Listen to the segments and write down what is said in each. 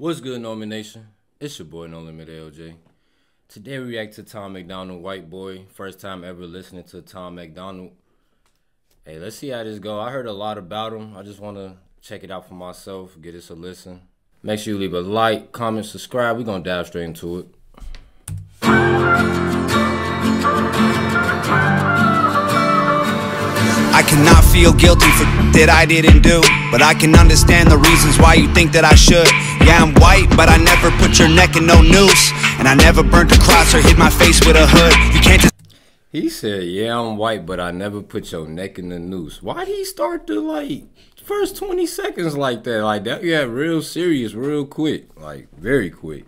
What's good, Norman Nation? It's your boy, No Limit LJ. Today we react to Tom MacDonald, White Boy. First time ever listening to Tom MacDonald. Hey, let's see how this go. I heard a lot about him. I just want to check it out for myself, get us a listen. Make sure you leave a like, comment, subscribe. We're going to dive straight into it. I cannot feel guilty for that I didn't do But I can understand the reasons why you think that I should Yeah, I'm white, but I never put your neck in no noose And I never burnt a cross or hit my face with a hood You can't just He said, yeah, I'm white, but I never put your neck in the noose. Why'd he start to like, first 20 seconds like that? Like, that yeah, real serious real quick. Like, very quick.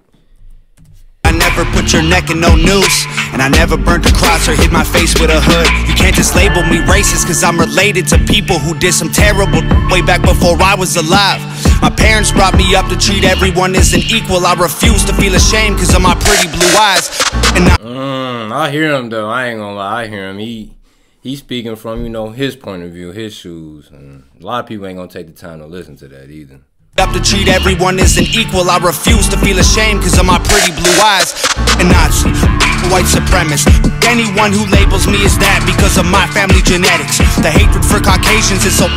I never put your neck in no noose And I never burnt a cross or hit my face with a hood You can't just label me racist cause I'm related to people who did some terrible way back before I was alive My parents brought me up to treat everyone as an equal I refuse to feel ashamed cause of my pretty blue eyes And I Mm, I hear him, though. I ain't gonna lie. I hear him. He He's speaking from, you know, his point of view, his shoes. And a lot of people ain't gonna take the time to listen to that either. up to treat everyone as an equal I refuse to feel ashamed cause of my pretty blue eyes A Nazi, white supremacist Anyone who labels me as that because of my family genetics The hatred for Caucasians is so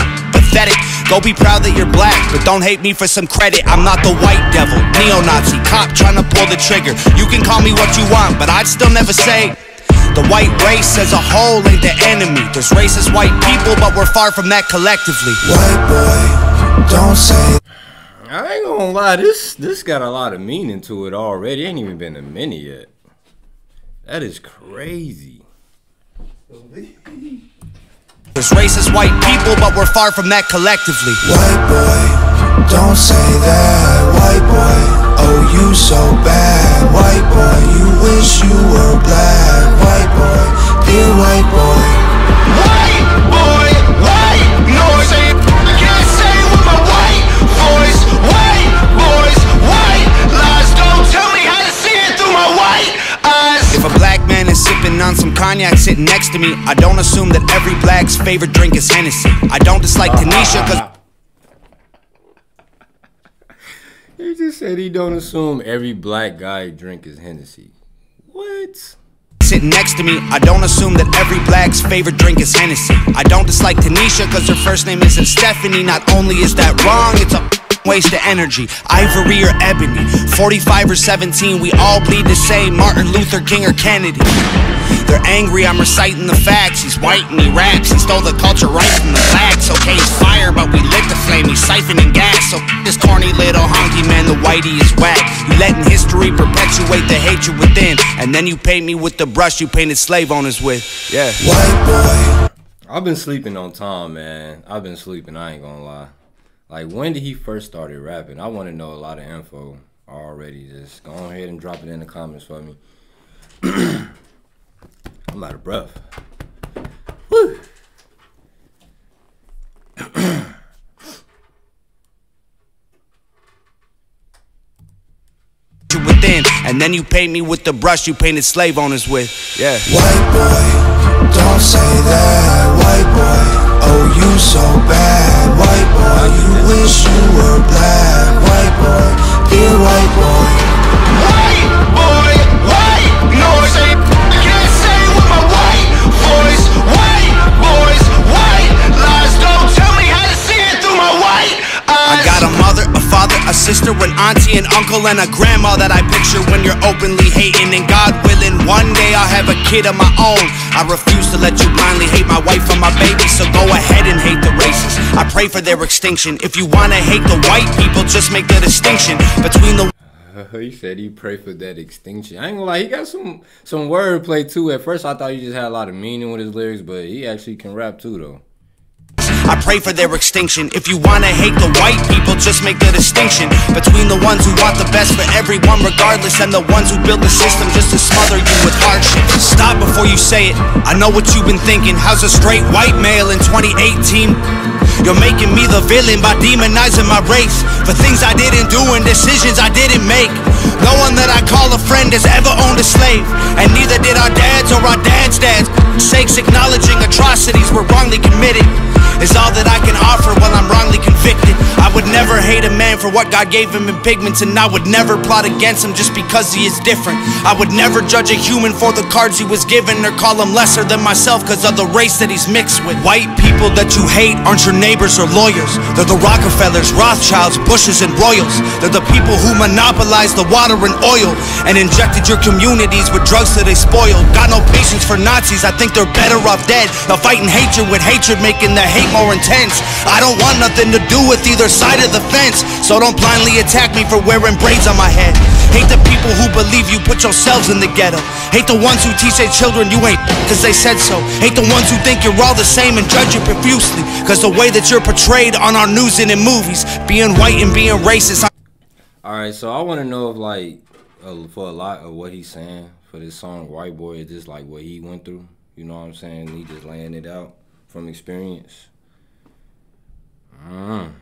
pathetic Go be proud that you're black, but don't hate me for some credit I'm not the white devil, neo-Nazi, cop trying to pull the trigger You can call me what you want, but I'd still never say the white race as a whole ain't the enemy There's racist white people, but we're far from that collectively White boy, don't say I ain't gonna lie, this this got a lot of meaning to it already. Ain't even been a minute yet. That is crazy. There's racist white people, but we're far from that collectively. White boy, don't say that. White boy, oh you so bad. White boy, you wish you were black. White boy, dear white boy. White boy, to me, I don't assume that every black's favorite drink is Hennessy. I don't dislike Tanisha cause He just said he don't assume every black guy drink is Hennessy. What? sitting next to me, I don't assume that every black's favorite drink is Hennessy. I don't dislike Tanisha cause her first name isn't Stephanie. Not only is that wrong, it's a waste of energy. Ivory or ebony, 45 or 17, we all bleed the same. Martin Luther King or Kennedy. They're angry, I'm reciting the facts. He's white and he raps. He stole the culture right from the blacks. Okay, he's fire, but we lit the flame. He's siphoning gas. So this corny little honky man, the whitey is whack. You letting history perpetuate the hatred within. And then you paint me with the brush you painted slave owners with. Yeah. White boy, I've been sleeping on Tom, man. I've been sleeping, I ain't gonna lie. Like when did he first started rapping? I wanna know a lot of info already. Just go ahead and drop it in the comments for me. I'm out of breath. Woo. Within, and then you paint me with the brush you painted slave owners with. Yeah. white boy, don't say that White boy, oh you so bad White boy, you wish you were black White sister, an auntie, an uncle, and a grandma that I picture when you're openly hating. And God willing, one day I'll have a kid of my own. I refuse to let you blindly hate my wife and my baby, so go ahead and hate the races. I pray for their extinction. If you wanna hate the white people, just make the distinction between the he said he pray for that extinction. I ain't gonna lie, he got some some wordplay too. At first I thought he just had a lot of meaning with his lyrics, but he actually can rap too though. I pray for their extinction. If you wanna hate the white people, just make the distinction between the ones who want the best for everyone, regardless, and the ones who build the system just to smother you with hardship. Stop before you say it. I know what you've been thinking. How's a straight white male in 2018? You're making me the villain by demonizing my race for things I didn't do and decisions I didn't make. No one that I call a friend has ever owned a slave, and neither did our dads or our dads' dads. Sakes acknowledging atrocities were wrongly committed. is all that I can offer while I'm wrongly convicted. I would never hate a man for what God gave him in pigments, and I would never plot against him just because he is different. I would never judge a human for the cards he was given or call him lesser than myself because of the race that he's mixed with. White people that you hate aren't your neighbors or lawyers. They're the Rockefellers, Rothschilds, Bushes, and Royals. They're the people who monopolized the water and oil and injected your communities with drugs that they spoiled. Got no patience for Nazis, I think they're better off dead. They're fighting hatred with hatred, making the hate more intense. I don't want nothing to do with either side of the fence, so don't blindly attack me for wearing braids on my head. Hate the people who believe you put yourselves in the ghetto. Hate the ones who teach their children you ain't cause they said so. Hate the ones who think you're all the same and judge you profusely. Cause the way that you're portrayed on our news and in movies, being white and being racist. All right, so I want to know if like uh, for a lot of what he's saying for this song "White Boy" is just like what he went through. You know what I'm saying? He just laying it out from experience. Mm.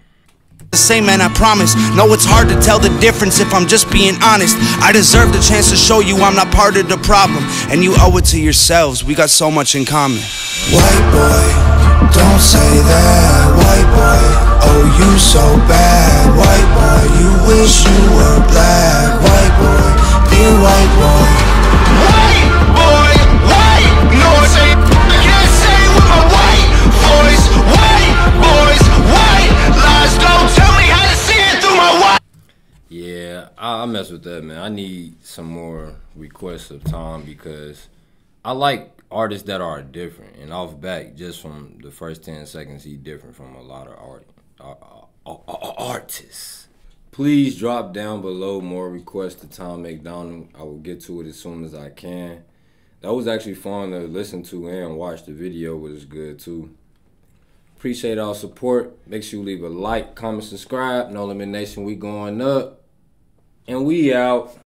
The same man, I promise. No, it's hard to tell the difference if I'm just being honest. I deserve the chance to show you I'm not part of the problem. And you owe it to yourselves. We got so much in common. White boy, don't say that. White boy, oh you so bad. White boy, you wish you were black. With that, man. I need some more requests of Tom because I like artists that are different. And off back, just from the first ten seconds, he different from a lot of art uh, uh, uh, artists. Please drop down below more requests to Tom MacDonald. I will get to it as soon as I can. That was actually fun to listen to and watch. The video was good too. Appreciate all support. Make sure you leave a like, comment, subscribe. No Limit Nation, we going up. And we out.